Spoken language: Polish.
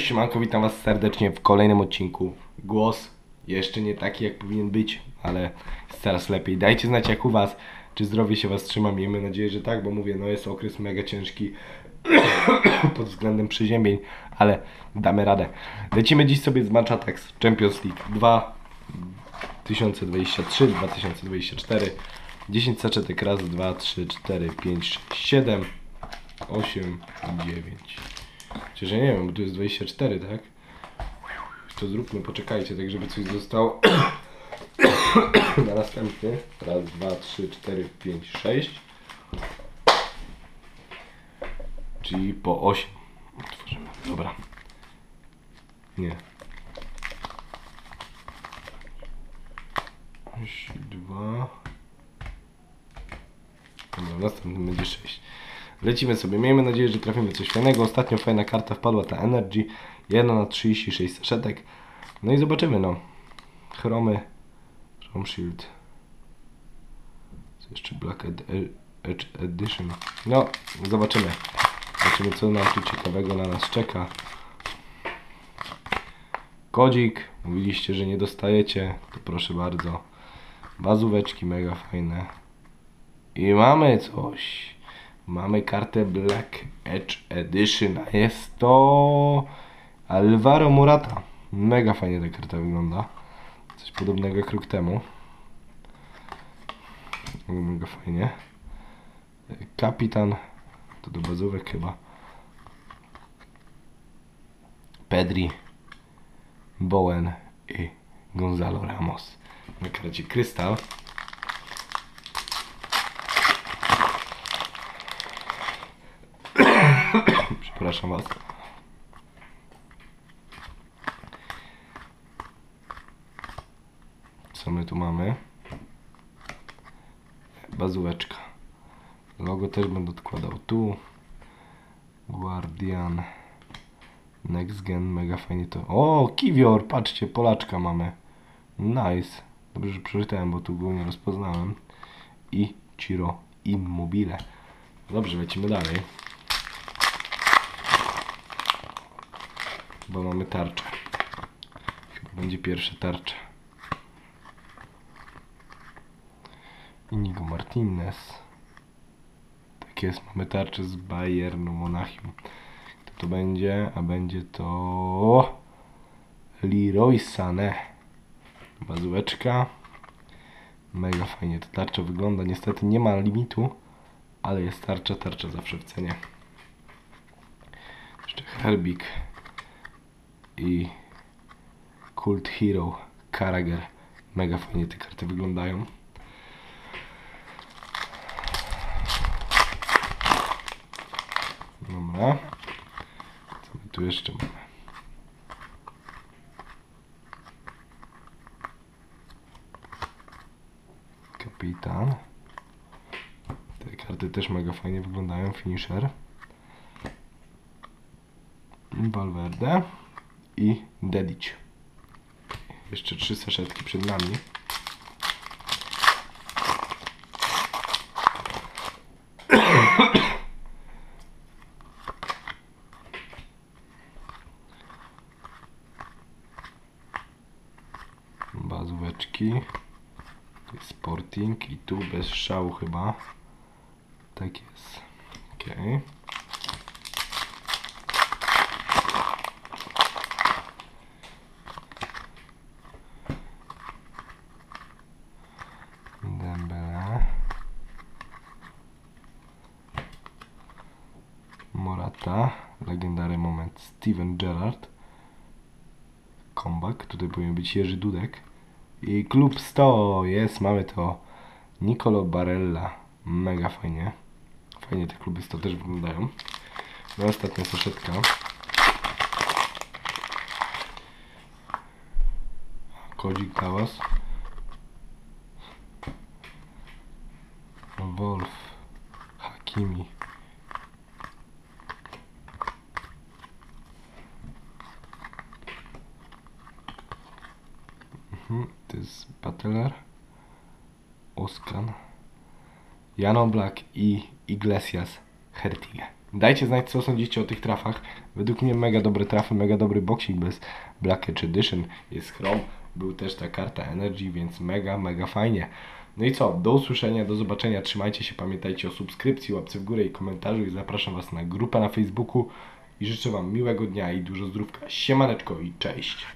Siemanko, witam was serdecznie w kolejnym odcinku. Głos jeszcze nie taki jak powinien być, ale jest coraz lepiej. Dajcie znać jak u was, czy zdrowie się was trzyma. Miejmy nadzieję, że tak, bo mówię, no jest okres mega ciężki pod względem przeziębień, ale damy radę. Lecimy dziś sobie z Matcha Tax Champions League 2 2023-2024 10 saczetek raz, 2, 3, 4, 5, 6, 7 8 9 Chociaż ja nie wiem, bo tu jest 24, tak? To zróbmy, poczekajcie, tak żeby coś zostało na następny. Raz, dwa, trzy, cztery, pięć, sześć. Czyli po 8 otworzymy. Dobra. Nie. Sześć, dwa. Dobra, następny będzie 6. Lecimy sobie. Miejmy nadzieję, że trafimy coś fajnego. Ostatnio fajna karta wpadła, ta Energy. 1 na 36 saszetek. No i zobaczymy, no. Chromy. Chrome Shield. Co jeszcze Black Ed Edge Edition. No, zobaczymy. Zobaczymy, co nam tu ciekawego na nas czeka. Kodzik. Mówiliście, że nie dostajecie. To proszę bardzo. Bazóweczki mega fajne. I mamy coś. Mamy kartę Black Edge Edition. Jest to Alvaro Murata. Mega fajnie ta karta wygląda. Coś podobnego jak rok temu. Mega fajnie. Kapitan. To do bazówek chyba. Pedri. Bowen i Gonzalo Ramos. Na karcie Krystal. Przepraszam was. Co my tu mamy? Bazułeczka. Logo też będę odkładał tu. Guardian. Next Gen, mega fajnie to. O, Kiwior, patrzcie, Polaczka mamy. Nice. Dobrze, że przeczytałem, bo tu go nie rozpoznałem. I Ciro Immobile. Dobrze, lecimy dalej. Chyba mamy tarczę. Chyba będzie pierwsza tarcza. Inigo Martinez. Tak jest, mamy tarczę z Bayernu Monachium. Kto to będzie? A będzie to Leroy Sané. Bazułeczka. Mega fajnie ta tarcza wygląda. Niestety nie ma limitu, ale jest tarcza, tarcza zawsze w cenie. Jeszcze Herbik i Cult Hero Karager. Mega fajnie te karty wyglądają. Dobra. Co my tu jeszcze mamy? Kapitan. Te karty też mega fajnie wyglądają. Finisher. Valverde i Dedic. Jeszcze trzy saszetki przed nami. Bazóweczki. Sporting i tu bez szału chyba. Tak jest. Okej. Okay. Morata. Legendary moment. Steven Gerrard. Comeback. Tutaj powinien być Jerzy Dudek. I klub 100. Jest, mamy to. Nicolo Barella. Mega fajnie. Fajnie te kluby 100 też wyglądają. No ostatnia saszetka. Kodzik Kawas. Wolf, Hakimi. To jest Butler, Oskan, Jano Black i Iglesias Hertige. Dajcie znać, co sądzicie o tych trafach. Według mnie mega dobre trafy, mega dobry boxing bez Black Edge Edition. Jest Chrome, był też ta karta Energy, więc mega, mega fajnie. No i co, do usłyszenia, do zobaczenia, trzymajcie się, pamiętajcie o subskrypcji, łapce w górę i komentarzu i zapraszam Was na grupę na Facebooku i życzę Wam miłego dnia i dużo zdrówka. Siemaneczko i cześć!